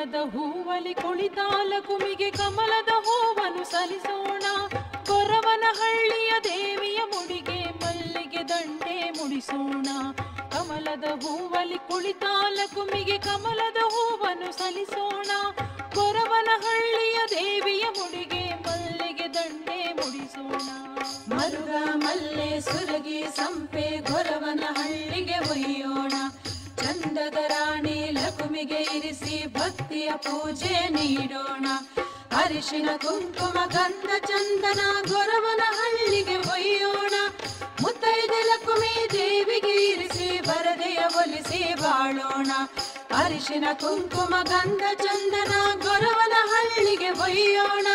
ಹೂವಲಿ ಕುಳಿತಾಲ ಕುಮಿಗೆ ಕಮಲದ ಹೂವನ್ನು ಸಲ್ಲಿಸೋಣ. ಕೊರವನ ಹಳ್ಳಿಯ ದೇವಿಯ ಮುಡಿಗೆ ಮಲ್ಲಿಗೆ ದಂಡೆ ಮುಡಿಸೋಣ. ಕಮಲದ ಹೂವಲಿ ಕುಳಿತಾಲ ಕುಮಿಗೆ ಕಮಲದ ಹೂವನ್ನು ಸಲ್ಲಿಸೋಣ. ಕೊರವನ ಹಳ್ಳಿಯ ದೇವಿಯ ಮುಡಿಗೆ ಮಲ್ಲಿಗೆ ದಂಡೆ ಮುಡಿಸೋಣ. ಮರುಗ ಮಲ್ಲೆ ಸುರಗಿ ಸಂಪೆ ಗೊರವನ ಹಳ್ಳಿಗೆ ಒಯ್ಯೋಣ. ಚಂದದ ರಾಣಿ ಲಕುಮಿಗೆ ಇರಿಸಿ ಪೂಜೆ ನೀಡೋಣ. ಅರಿಶಿನ ಕುಂಕುಮ, ಗಂಧ ಚಂದನ ಗೊರವನ ಹಳ್ಳಿಗೆ ಒಯ್ಯೋಣ. ಮುತ್ತೈದೆ ಲಕ್ಷ್ಮಿ ದೇವಿಗೆ ಇರಿಸಿ, ಬರದೆಯ ಒಲಿಸಿ ಬಾಳೋಣ. ಅರಿಶಿನ ಕುಂಕುಮ, ಗಂಧ ಚಂದನ ಗೊರವನ ಹಳ್ಳಿಗೆ ಒಯ್ಯೋಣ.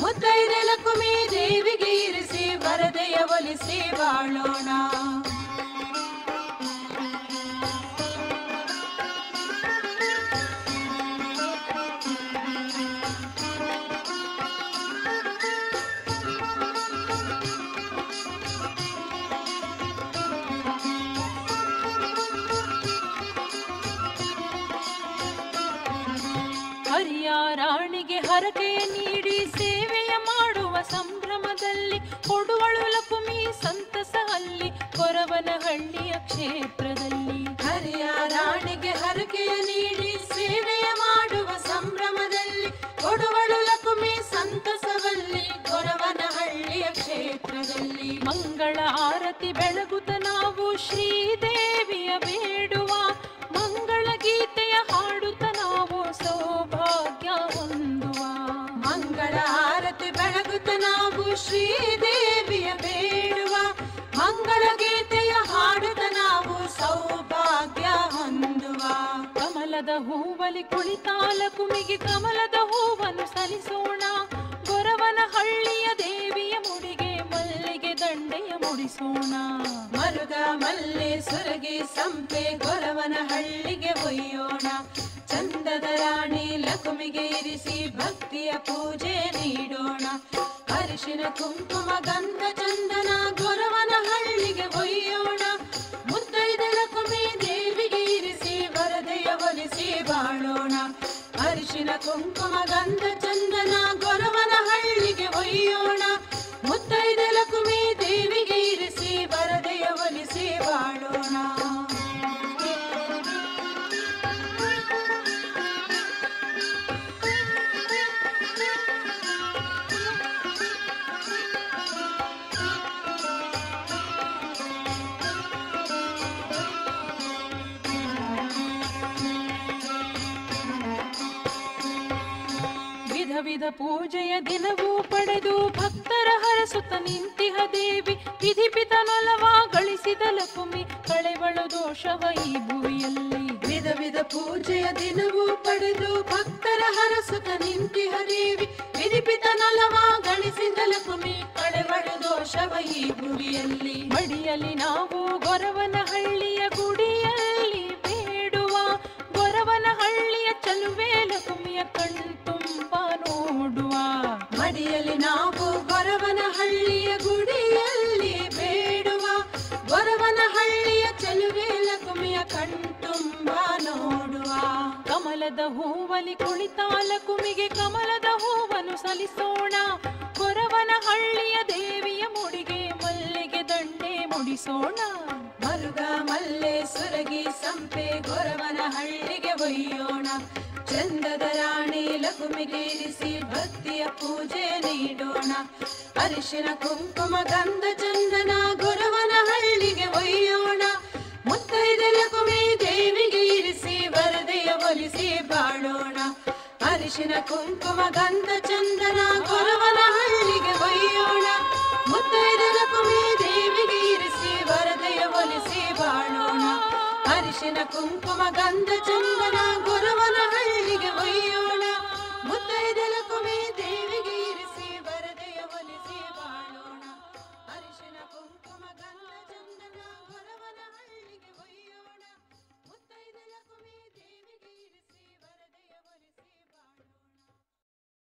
ಮುತ್ತೈದೆ ಲಕ್ಷ್ಮಿ ದೇವಿಗೆ ಇರಿಸಿ, ಬರದೆಯ ಒಲಿಸಿ ಬಾಳೋಣ. ರಾಣಿಗೆ ಹರಕೆಯ ನೀಡಿ ಸೇವೆಯ ಮಾಡುವ ಸಂಭ್ರಮದಲ್ಲಿ ಕೊಡುವಳು ಲಕುಮಿ ಸಂತಸ ಅಲ್ಲಿ ಕೊರವನ ಹಳ್ಳಿಯ ಕ್ಷೇತ್ರದಲ್ಲಿ. ಹರಿಯ ರಾಣಿಗೆ ಹರಕೆಯ ನೀಡಿ ಸೇವೆಯ ಮಾಡುವ ಸಂಭ್ರಮದಲ್ಲಿ ಕೊಡುವಳು ಲಕುಮಿ ಸಂತಸವಲ್ಲಿ ಕೊರವನ ಹಳ್ಳಿಯ ಕ್ಷೇತ್ರದಲ್ಲಿ. ಮಂಗಳ ಆರತಿ ಬೆಳಗುತ್ತ ಶ್ರೀದೇವಿಯ ಬೇಡುವ ಮಂಗಳ ಗೀತೆಯ ಹಾಡುತ್ತ ನಾವು ಸೌಭಾಗ್ಯ ಹೊಂದುವ. ಕಮಲದ ಹೂವಲಿ ಕುಳಿತಾಲ ಕುಮಿಗೆ ಕಮಲದ ಹೂವನ್ನು ಸಲಿಸೋಣ ಗೊರವನ ಹಳ್ಳಿಯ ದೇವಿಯ ಮುಡಿಗೆ ಮಲ್ಲಿಗೆ ದಂಡೆಯ ಮುಡಿಸೋಣ. ಮರುಗ ಮಲ್ಲೆ ಸುರಗಿ ಸಂಪೆ ಗೊರವನ ಹಳ್ಳಿಗೆ ಒಯ್ಯೋಣ. ಚಂದದ ರಾಣಿ ಲಕುಮಿಗೆ ಇರಿಸಿ ಭಕ್ತಿಯ ಪೂಜೆ ನೀಡೋಣ. ಅರಿಶಿನ ಕುಂಕುಮ ಗಂಧ ಚಂದನ ಗೊರವನ ಹಳ್ಳಿಗೆ ಒಯ್ಯೋಣ. ಮುತ್ತೈದೆ ಕುಮಿ ದೇವಿಗೆ ಇರಿಸಿ ವರದೆಯ ಒಲಿಸಿ ಬಾಳೋಣ. ಅರಿಶಿನ ಕುಂಕುಮ ಗಂಧ ಚಂದನ ಗೊರವನ ಹಳ್ಳಿಗೆ ಒಯ್ಯೋಣ. ಮುತ್ತೈದೆ ಲಕುಮಿ ವಿಧ ವಿಧ ಪೂಜೆಯ ದಿನವೂ ಪಡೆದು ಭಕ್ತರ ಹರಸುತ್ತ ನಿಂತಿಹ ದೇವಿ. ವಿಧಿ ಪಿತನೊಲವ ಗಳಿಸಿದ ಲಕುಮಿ ಕಳೆವಳು ದೋಷವ ಈ ಭುವಿಯಲ್ಲಿ ವಿಧ ವಿಧ ಪೂಜೆಯ ದಿನವೂ ಪಡೆದು ಭಕ್ತರ ಹರಸುತ ನಿಂತಿಹ ದೇವಿ. ವಿಧಿ ಪಿತನೊಲವ ಗಳಿಸಿದ ಲಕುಮಿ ಕಳೆವಳು ದೋಷವ ಈ ಭುವಿಯಲ್ಲಿ ಮಡಿಯಲ್ಲಿ ನಾವು ಗೊರವನ ಹಳ್ಳಿಯ ಗುಡಿಯಲ್ಲಿ ಬೇಡುವ ಗೊರವನ ಹಳ್ಳಿಯ ಚಲುವೆ ಕಣ್ತುಂಬ ಕಮಲದ ಹೂವಲಿ ಕುಳಿತಾಲ ಕುಮಿಗೆ ಕಮಲದ ಹೂವನು ಸಲಿಸೋಣ. ಕೊರವನ ಹಳ್ಳಿಯ ದೇವಿಯ ಮುಡಿಗೆ ಮಲ್ಲಿಗೆ ದಂಡೆ ಮುಡಿಸೋಣ. ಮರುಗ ಮಲ್ಲೆ ಸುರಗಿ ಸಂಪೆ ಗೊರವನ ಹಳ್ಳಿಗೆ ಒಯ್ಯೋಣ. ಚಂದದ ರಾಣಿ ಲಕುಮಿಗೆ ಇರಿಸಿ ಭಕ್ತಿಯ ಪೂಜೆ ನೀಡೋಣ. ಅರಿಶಿನ ಕುಂಕುಮ ಗಂಧ ಚಂದನ ಗೊರವನ ಹಳ್ಳಿಗೆ ಒಯ್ಯೋಣ. ಅರಿಶಿನ ಕುಂಕುಮ, ಗಂಧ, ಚಂದನ ಗೊರವನ ಹಳ್ಳಿಗೆ ಒಯ್ಯೋಣ ಮುತ್ತೈದರ ಕುಮಿ ದೇವಿಗೆ ಇರಿಸಿ, ವರದೆಯ ಒಲಿಸಿ ಬಾಳೋಣ. ಅರಿಶಿನ ಕುಂಕುಮ, ಗಂಧ ಚಂದನ